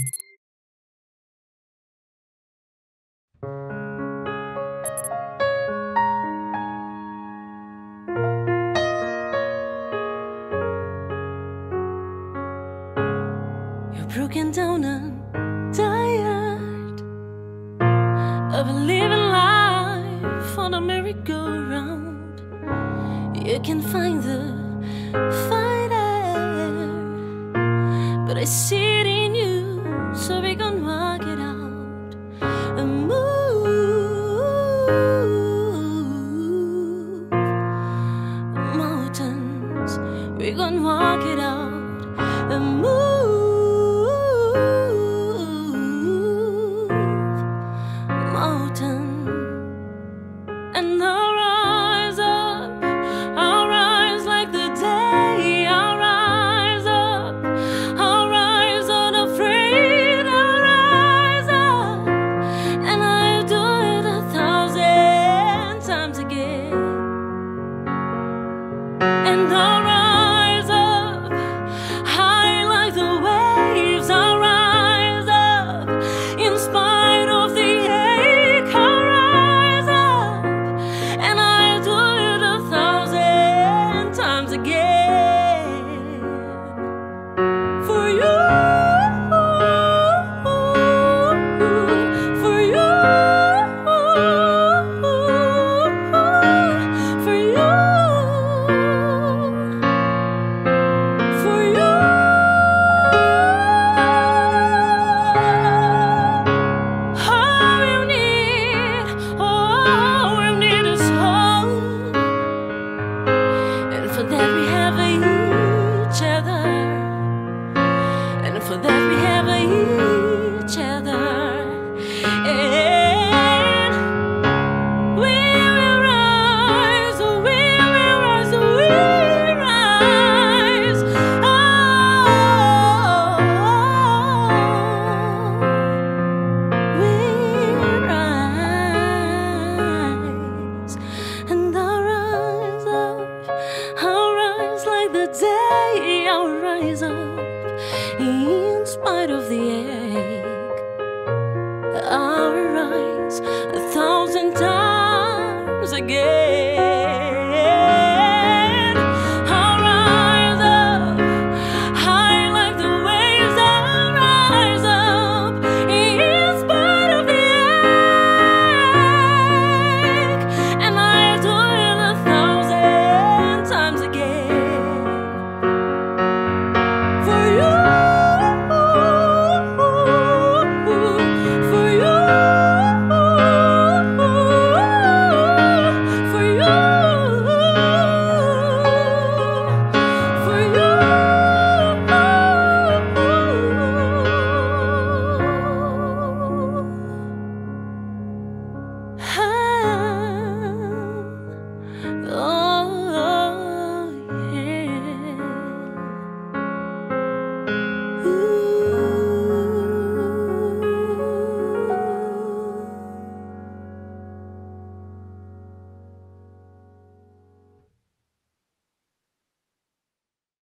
You're broken down and tired of living life on a merry-go-round. You can find the fire, but I see it so we can walk it out and move mountains. We gonna walk it out and move mountain. And I'll And for that we have each other, and we will rise, we will rise, we rise. Oh. We rise, and I'll rise up. I'll rise like the day. I'll rise up in spite of the ache. Our eyes a thousand times again.